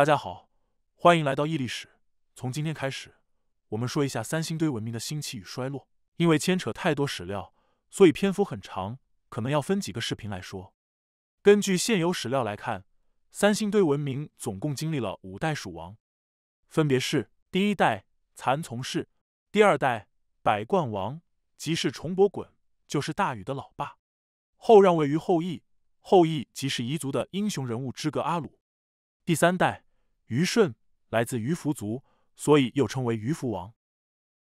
大家好，欢迎来到易历史。从今天开始，我们说一下三星堆文明的兴起与衰落。因为牵扯太多史料，所以篇幅很长，可能要分几个视频来说。根据现有史料来看，三星堆文明总共经历了五代蜀王，分别是第一代蚕丛氏，第二代百冠王，即是重伯衮，就是大禹的老爸，后让位于后羿，后羿即是彝族的英雄人物支格阿鲁。第三代虞舜，来自鱼凫族，所以又称为鱼凫王。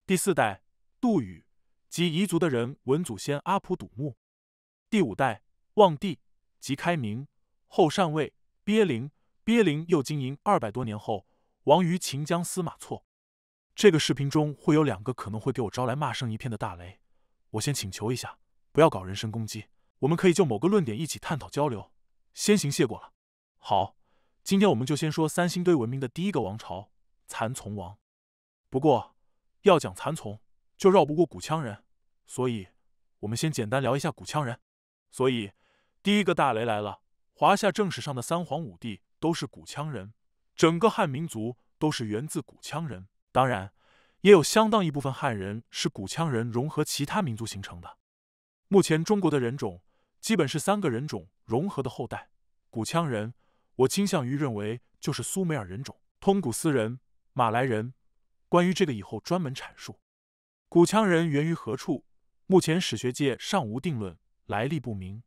第四代杜宇，即彝族的人文祖先阿普笃木。第五代望帝，即开明，后禅位鳖灵，鳖灵又经营二百多年后，亡于秦将司马错。这个视频中会有两个可能会给我招来骂声一片的大雷，我先请求一下，不要搞人身攻击，我们可以就某个论点一起探讨交流，先行谢过了。好。今天我们就先说三星堆文明的第一个王朝蚕丛王。不过要讲蚕丛，就绕不过古羌人，所以我们先简单聊一下古羌人。所以第一个大雷来了：华夏正史上的三皇五帝都是古羌人，整个汉民族都是源自古羌人。当然，也有相当一部分汉人是古羌人融合其他民族形成的。目前中国的人种基本是三个人种融合的后代：古羌人。我倾向于认为，就是苏美尔人种、通古斯人、马来人。关于这个，以后专门阐述。古羌人源于何处？目前史学界尚无定论，来历不明。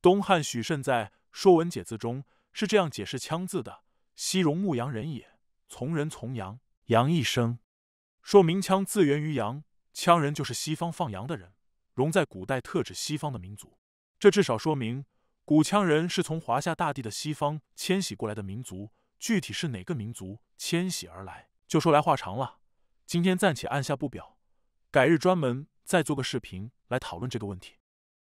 东汉许慎在《说文解字》中是这样解释“羌”字的：“西戎牧羊人也，从人从羊，羊一生。”说明羌字源于羊，羌人就是西方放羊的人。戎在古代特指西方的民族，这至少说明。古羌人是从华夏大地的西方迁徙过来的民族，具体是哪个民族迁徙而来，就说来话长了。今天暂且按下不表，改日专门再做个视频来讨论这个问题。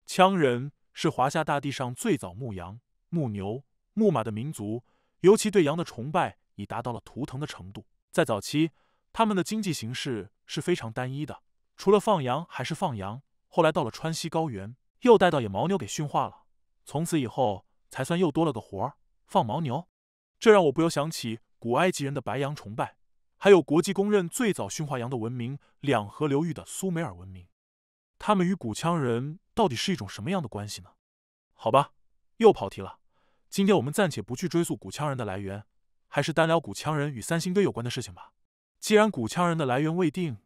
羌人是华夏大地上最早牧羊、牧牛、牧马的民族，尤其对羊的崇拜已达到了图腾的程度。在早期，他们的经济形式是非常单一的，除了放羊还是放羊。后来到了川西高原，又带到野牦牛给驯化了。从此以后，才算又多了个活儿，放牦牛。这让我不由想起古埃及人的白羊崇拜，还有国际公认最早驯化羊的文明——两河流域的苏美尔文明。他们与古羌人到底是一种什么样的关系呢？好吧，又跑题了。今天我们暂且不去追溯古羌人的来源，还是单聊古羌人与三星堆有关的事情吧。既然古羌人的来源未定，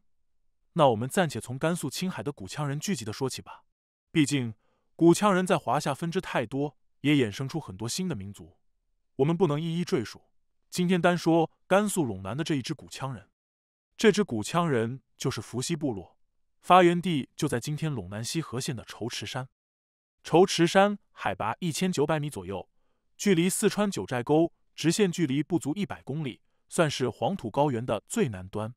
那我们暂且从甘肃青海的古羌人聚集的说起吧。毕竟。古羌人在华夏分支太多，也衍生出很多新的民族，我们不能一一赘述。今天单说甘肃陇南的这一支古羌人，这支古羌人就是伏羲部落，发源地就在今天陇南西河县的仇池山。仇池山海拔一千九百米左右，距离四川九寨沟直线距离不足一百公里，算是黄土高原的最南端。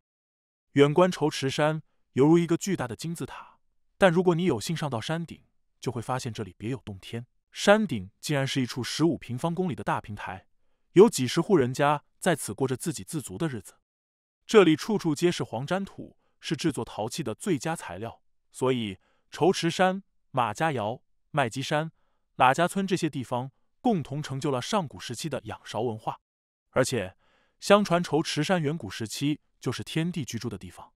远观仇池山，犹如一个巨大的金字塔，但如果你有幸上到山顶，就会发现这里别有洞天，山顶竟然是一处十五平方公里的大平台，有几十户人家在此过着自给自足的日子。这里处处皆是黄粘土，是制作陶器的最佳材料，所以仇池山、马家窑、麦积山、喇家村这些地方共同成就了上古时期的仰韶文化。而且，相传仇池山远古时期就是天帝居住的地方。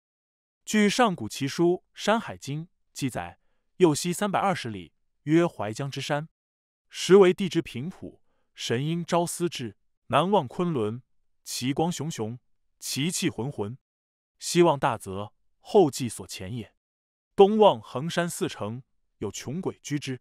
据上古奇书《山海经》记载。右西三百二十里，曰淮江之山，时为地之平铺，神鹰朝思至。南望昆仑，其光熊熊，其气浑浑。西望大泽，后继所前也。东望衡山四城，有穷鬼居之。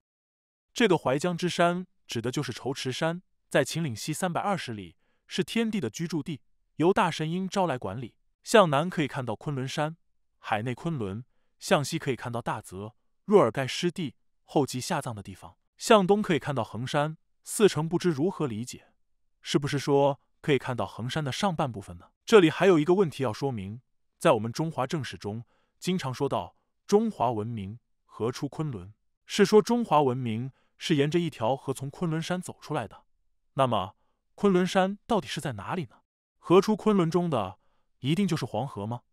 这个淮江之山，指的就是仇池山，在秦岭西三百二十里，是天地的居住地，由大神鹰招来管理。向南可以看到昆仑山，海内昆仑；向西可以看到大泽。若尔盖湿地后继下葬的地方，向东可以看到衡山四城，不知如何理解？是不是说可以看到衡山的上半部分呢？这里还有一个问题要说明，在我们中华正史中，经常说到中华文明何出昆仑，是说中华文明是沿着一条河从昆仑山走出来的。那么昆仑山到底是在哪里呢？何出昆仑中的一定就是黄河吗？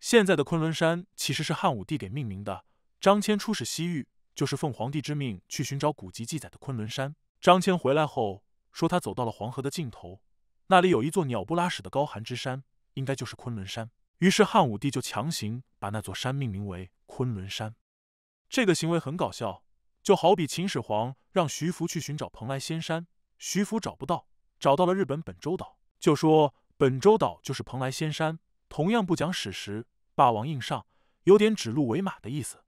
现在的昆仑山其实是汉武帝给命名的。张骞出使西域，就是奉皇帝之命去寻找古籍记载的昆仑山。张骞回来后说，他走到了黄河的尽头，那里有一座鸟不拉屎的高寒之山，应该就是昆仑山。于是汉武帝就强行把那座山命名为昆仑山。这个行为很搞笑，就好比秦始皇让徐福去寻找蓬莱仙山，徐福找不到，找到了日本本州岛，就说本州岛就是蓬莱仙山，同样不讲史实，霸王硬上，有点指鹿为马的意思。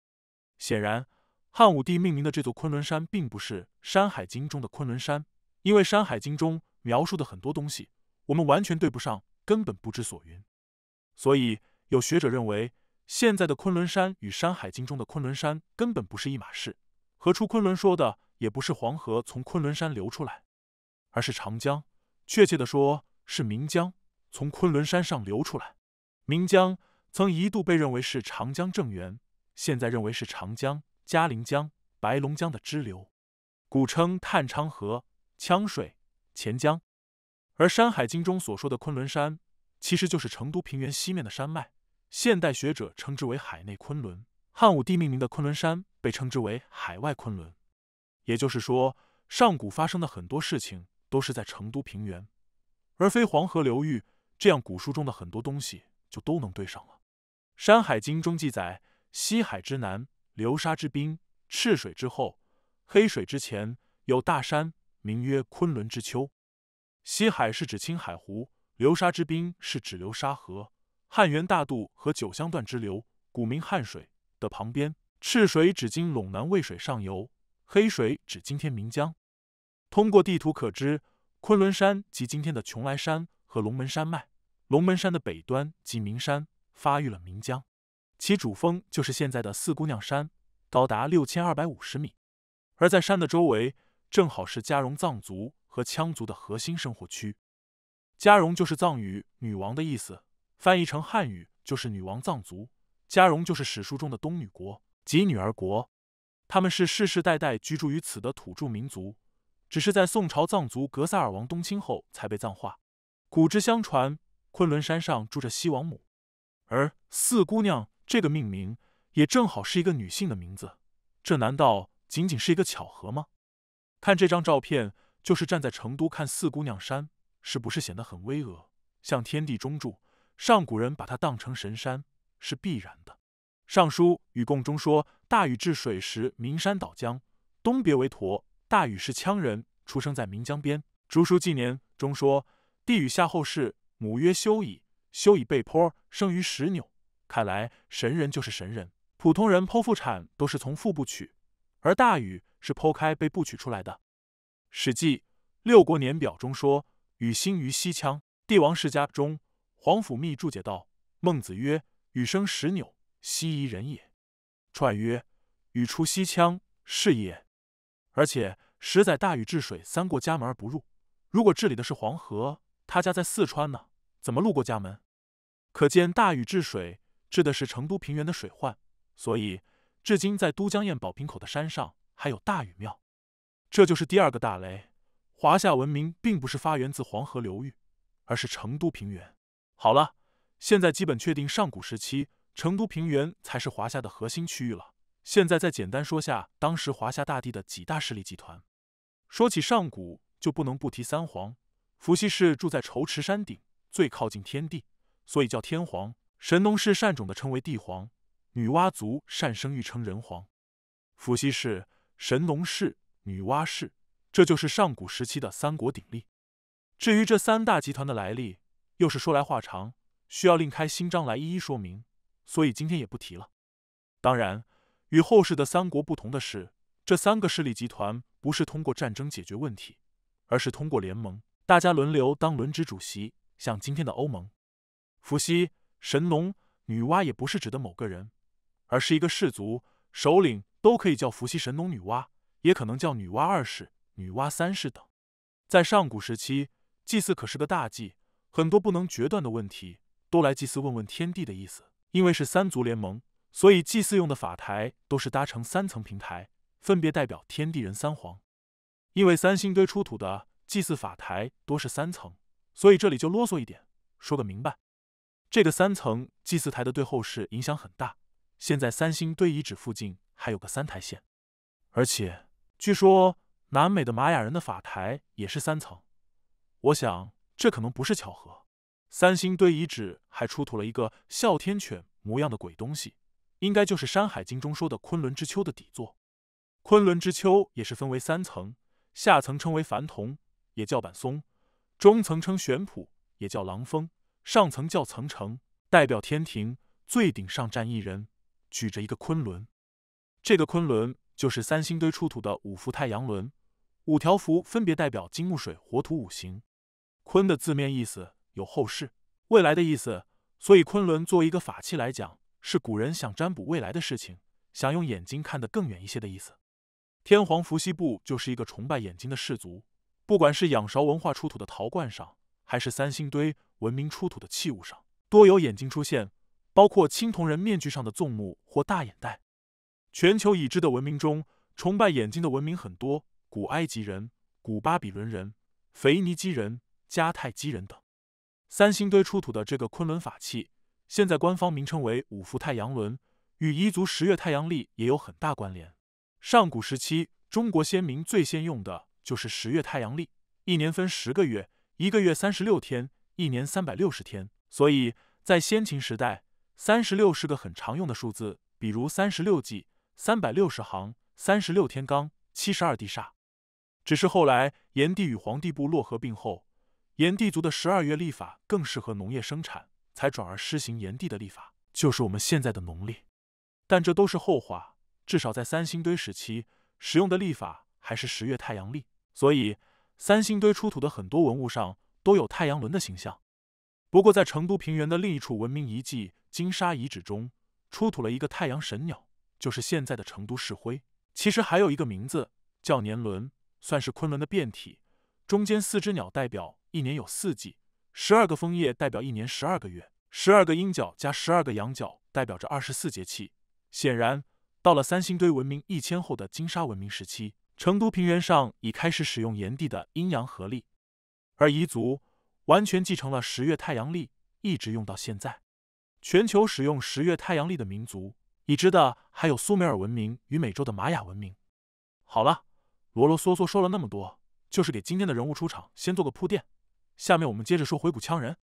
显然，汉武帝命名的这座昆仑山并不是《山海经》中的昆仑山，因为《山海经》中描述的很多东西，我们完全对不上，根本不知所云。所以，有学者认为，现在的昆仑山与《山海经》中的昆仑山根本不是一码事。何出昆仑说的也不是黄河从昆仑山流出来，而是长江，确切的说是岷江从昆仑山上流出来。岷江曾一度被认为是长江正源，现在认为是长江、嘉陵江、白龙江的支流，古称探昌河、羌水、钱江。而《山海经》中所说的昆仑山。其实就是成都平原西面的山脉，现代学者称之为海内昆仑。汉武帝命名的昆仑山被称之为海外昆仑。也就是说，上古发生的很多事情都是在成都平原，而非黄河流域。这样，古书中的很多东西就都能对上了。《山海经》中记载：西海之南，流沙之滨；赤水之后，黑水之前，有大山，名曰昆仑之丘。西海是指青海湖。流沙之滨是指流沙河，汉源大渡和九江段支流，古名汉水的旁边。赤水指今陇南渭水上游，黑水指今天岷江。通过地图可知，昆仑山即今天的邛崃山和龙门山脉。龙门山的北端即岷山，发育了岷江，其主峰就是现在的四姑娘山，高达六千二百五十米。而在山的周围，正好是嘉戎藏族和羌族的核心生活区。嘉戎就是藏语“女王”的意思，翻译成汉语就是“女王藏族”。嘉戎就是史书中的东女国，即女儿国。他们是世世代代居住于此的土著民族，只是在宋朝藏族格萨尔王东侵后才被藏化。古之相传，昆仑山上住着西王母，而四姑娘这个命名也正好是一个女性的名字。这难道仅仅是一个巧合吗？看这张照片，就是站在成都看四姑娘山。是不是显得很巍峨，像天地中柱？上古人把它当成神山，是必然的。《尚书·禹贡》中说：“大禹治水时，名山岛江，东别为沱。”大禹是羌人，出生在岷江边。《竹书纪年》中说：“帝禹夏后世，母曰修矣，修矣被坡，生于石纽。”看来神人就是神人。普通人剖腹产都是从腹部取，而大禹是剖开被部取出来的。《史记·六国年表》中说。禹兴于西羌，帝王世家中，皇甫谧注解道：“孟子曰：‘禹生石纽，西夷人也。’传曰：‘禹出西羌，是也。’而且十载大禹治水，三过家门而不入。如果治理的是黄河，他家在四川呢，怎么路过家门？可见大禹治水治的是成都平原的水患。所以，至今在都江堰宝瓶口的山上还有大禹庙。这就是第二个大雷。”华夏文明并不是发源自黄河流域，而是成都平原。好了，现在基本确定上古时期成都平原才是华夏的核心区域了。现在再简单说下当时华夏大地的几大势力集团。说起上古，就不能不提三皇。伏羲氏住在仇池山顶，最靠近天地，所以叫天皇。神农氏善种的称为地皇，女娲族善生育称人皇。伏羲氏、神农氏、女娲氏。这就是上古时期的三国鼎立。至于这三大集团的来历，又是说来话长，需要另开新章来一一说明，所以今天也不提了。当然，与后世的三国不同的是，这三个势力集团不是通过战争解决问题，而是通过联盟，大家轮流当轮值主席，像今天的欧盟。伏羲、神农、女娲也不是指的某个人，而是一个氏族首领，都可以叫伏羲、神农、女娲，也可能叫女娲二世。女娲三世等，在上古时期，祭祀可是个大忌，很多不能决断的问题都来祭祀问问天地的意思。因为是三族联盟，所以祭祀用的法台都是搭成三层平台，分别代表天地人三皇。因为三星堆出土的祭祀法台多是三层，所以这里就啰嗦一点，说个明白。这个三层祭祀台的对后世影响很大。现在三星堆遗址附近还有个三台县，而且据说。南美的玛雅人的法台也是三层，我想这可能不是巧合。三星堆遗址还出土了一个哮天犬模样的鬼东西，应该就是《山海经》中说的昆仑之丘的底座。昆仑之丘也是分为三层，下层称为梵童，也叫板松；中层称玄圃，也叫狼峰；上层叫层城，代表天庭。最顶上站一人，举着一个昆仑。这个昆仑就是三星堆出土的五福太阳轮，五条符分别代表金木水火土五行。坤的字面意思有后世、未来的意思，所以昆仑作为一个法器来讲，是古人想占卜未来的事情，想用眼睛看得更远一些的意思。天皇伏羲部就是一个崇拜眼睛的氏族，不管是仰韶文化出土的陶罐上，还是三星堆文明出土的器物上，多有眼睛出现。包括青铜人面具上的纵目或大眼袋。全球已知的文明中，崇拜眼睛的文明很多：古埃及人、古巴比伦人、腓尼基人、迦太基人等。三星堆出土的这个昆仑法器，现在官方名称为五福太阳轮，与彝族十月太阳历也有很大关联。上古时期，中国先民最先用的就是十月太阳历，一年分十个月，一个月三十六天，一年三百六十天，所以在先秦时代。三十六是个很常用的数字，比如三十六计、三百六十行、三十六天罡、七十二地煞。只是后来炎帝与黄帝部落合并后，炎帝族的十二月历法更适合农业生产，才转而施行炎帝的历法，就是我们现在的农历。但这都是后话，至少在三星堆时期使用的历法还是十月太阳历，所以三星堆出土的很多文物上都有太阳轮的形象。不过，在成都平原的另一处文明遗迹金沙遗址中，出土了一个太阳神鸟，就是现在的成都市徽。其实还有一个名字叫年轮，算是昆仑的变体。中间四只鸟代表一年有四季，十二个枫叶代表一年十二个月，十二个鹰角加十二个羊角代表着二十四节气。显然，到了三星堆文明一千后的金沙文明时期，成都平原上已开始使用炎帝的阴阳合历，而彝族。完全继承了十月太阳历，一直用到现在。全球使用十月太阳历的民族，已知的还有苏美尔文明与美洲的玛雅文明。好了，啰啰嗦嗦说了那么多，就是给今天的人物出场先做个铺垫。下面我们接着说回鹘羌人。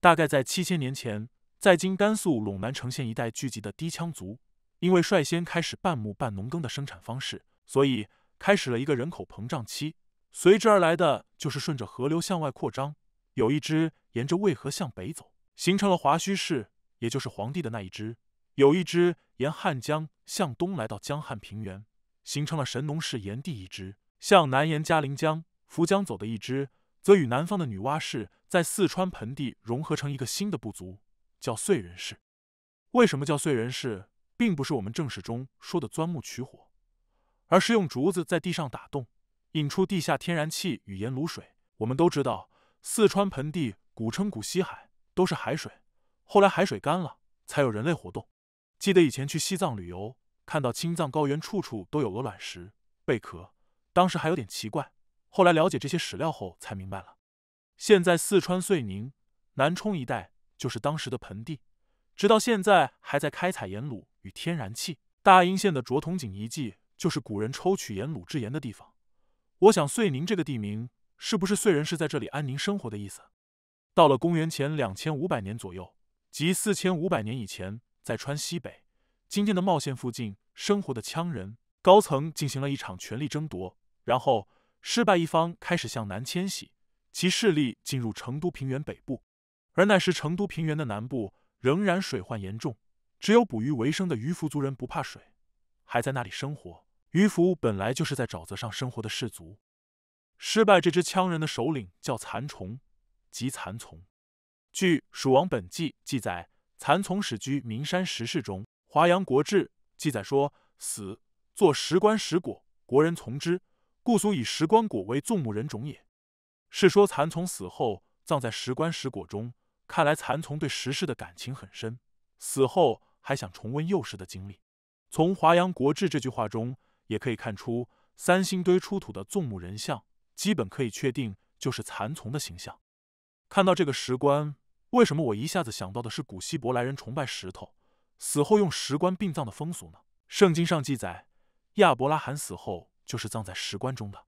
大概在七千年前，在今甘肃陇南城县一带聚集的低羌族，因为率先开始半牧半农耕的生产方式，所以开始了一个人口膨胀期。随之而来的就是顺着河流向外扩张。有一支沿着渭河向北走，形成了华胥氏，也就是皇帝的那一支；有一支沿汉江向东来到江汉平原，形成了神农氏炎帝一支；向南沿嘉陵江、涪江走的一支，则与南方的女娲氏在四川盆地融合成一个新的部族，叫燧人氏。为什么叫燧人氏，并不是我们正史中说的钻木取火，而是用竹子在地上打洞，引出地下天然气与盐卤水。我们都知道。四川盆地古称古西海，都是海水。后来海水干了，才有人类活动。记得以前去西藏旅游，看到青藏高原处处都有鹅卵石、贝壳，当时还有点奇怪。后来了解这些史料后，才明白了。现在四川遂宁、南充一带就是当时的盆地，直到现在还在开采盐卤与天然气。大英县的卓铜井遗迹就是古人抽取盐卤制盐的地方。我想遂宁这个地名。是不是燧人是在这里安宁生活的意思？到了公元前两千五百年左右，即四千五百年以前，在川西北今天的茂县附近生活的羌人高层进行了一场权力争夺，然后失败一方开始向南迁徙，其势力进入成都平原北部。而那时成都平原的南部仍然水患严重，只有捕鱼为生的渔夫族人不怕水，还在那里生活。渔夫本来就是在沼泽上生活的氏族。失败这支羌人的首领叫蚕虫，即蚕丛。据《蜀王本纪》记载，蚕丛始居名山石室中。《华阳国志》记载说，死作石棺石果，国人从之，故俗以石棺果为纵目人种也。是说蚕丛死后葬在石棺石果中。看来蚕丛对石室的感情很深，死后还想重温幼时的经历。从《华阳国志》这句话中也可以看出，三星堆出土的纵目人像。基本可以确定，就是蚕丛的形象。看到这个石棺，为什么我一下子想到的是古希伯来人崇拜石头，死后用石棺殡葬的风俗呢？圣经上记载，亚伯拉罕死后就是葬在石棺中的。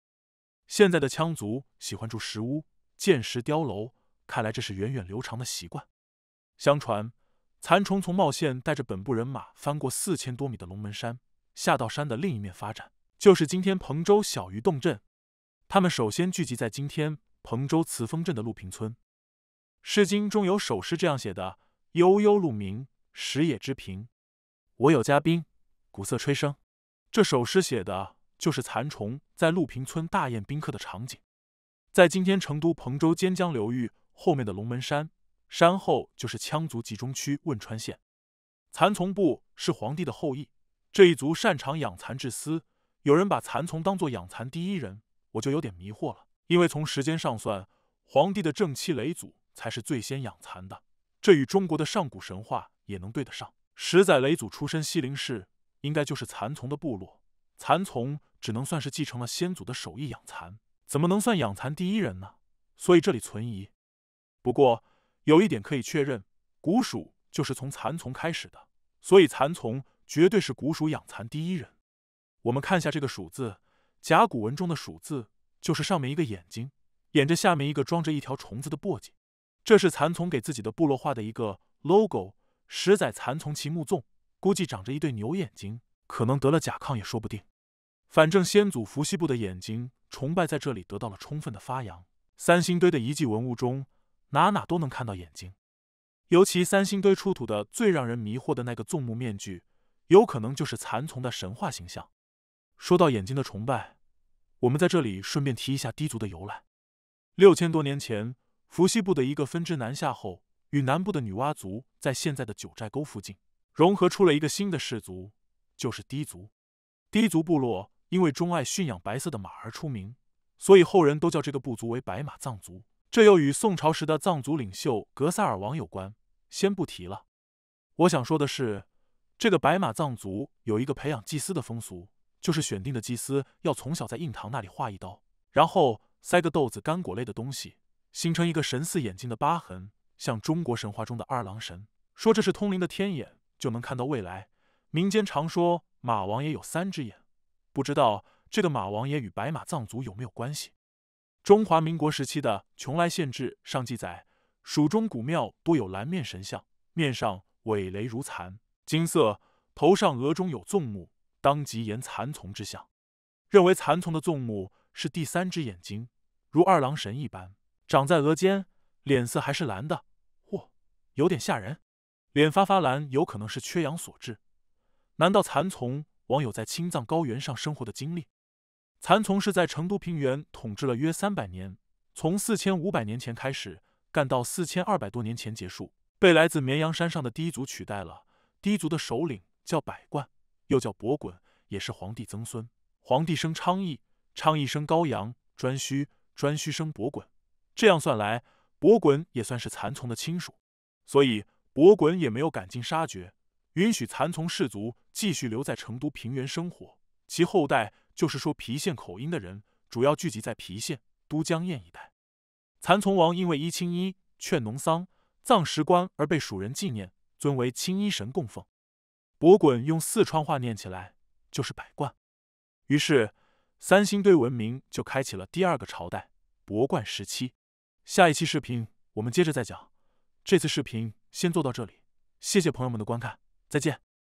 现在的羌族喜欢住石屋、建石碉楼，看来这是源远流长的习惯。相传，蚕虫从茂县带着本部人马翻过四千多米的龙门山，下到山的另一面发展，就是今天彭州小鱼洞镇。他们首先聚集在今天彭州慈峰镇的陆平村。《诗经》中有首诗这样写的：“悠悠鹿鸣，食野之苹。我有嘉宾，鼓瑟吹笙。”这首诗写的就是蚕虫在陆平村大宴宾客的场景。在今天成都彭州尖江流域后面的龙门山，山后就是羌族集中区汶川县。蚕丛部是皇帝的后裔，这一族擅长养蚕治丝。有人把蚕丛当作养蚕第一人。我就有点迷惑了，因为从时间上算，皇帝的正妻雷祖才是最先养蚕的，这与中国的上古神话也能对得上。十载雷祖出身西陵氏，应该就是蚕丛的部落。蚕丛只能算是继承了先祖的手艺养蚕，怎么能算养蚕第一人呢？所以这里存疑。不过有一点可以确认，古蜀就是从蚕丛开始的，所以蚕丛绝对是古蜀养蚕第一人。我们看下这个“蜀”字。甲骨文中的“蜀”字就是上面一个眼睛，眼着下面一个装着一条虫子的簸箕，这是蚕丛给自己的部落画的一个 logo。十载蚕丛其目纵，估计长着一对牛眼睛，可能得了甲亢也说不定。反正先祖伏羲部的眼睛崇拜在这里得到了充分的发扬。三星堆的遗迹文物中，哪哪都能看到眼睛，尤其三星堆出土的最让人迷惑的那个纵目面具，有可能就是蚕丛的神话形象。说到眼睛的崇拜，我们在这里顺便提一下氐族的由来。六千多年前，伏羲部的一个分支南下后，与南部的女娲族在现在的九寨沟附近融合出了一个新的氏族，就是氐族。氐族部落因为钟爱驯养白色的马而出名，所以后人都叫这个部族为白马藏族。这又与宋朝时的藏族领袖格萨尔王有关，先不提了。我想说的是，这个白马藏族有一个培养祭司的风俗。就是选定的祭司要从小在印堂那里划一刀，然后塞个豆子、干果类的东西，形成一个神似眼睛的疤痕，像中国神话中的二郎神，说这是通灵的天眼，就能看到未来。民间常说马王爷有三只眼，不知道这个马王爷与白马藏族有没有关系？中华民国时期的《邛崃县志》上记载，蜀中古庙多有蓝面神像，面上尾雷如蚕，金色，头上额中有纵目。当即言蚕丛之象，认为蚕丛的纵目是第三只眼睛，如二郎神一般长在额间，脸色还是蓝的。嚯，有点吓人！脸发发蓝，有可能是缺氧所致。难道蚕丛网友在青藏高原上生活的经历？蚕丛是在成都平原统治了约三百年，从四千五百年前开始干到四千二百多年前结束，被来自绵阳山上的第一族取代了。氐族的首领叫百冠。又叫伯滚，也是皇帝曾孙。皇帝生昌邑，昌邑生高阳，颛顼，颛顼生伯滚。这样算来，伯滚也算是蚕丛的亲属。所以伯滚也没有赶尽杀绝，允许蚕丛氏族继续留在成都平原生活。其后代就是说郫县口音的人，主要聚集在郫县、都江堰一带。蚕丛王因为依青衣、劝农桑、葬石棺而被蜀人纪念，尊为青衣神供奉。博滚用四川话念起来就是百贯，于是三星堆文明就开启了第二个朝代——博冠时期。下一期视频我们接着再讲。这次视频先做到这里，谢谢朋友们的观看，再见。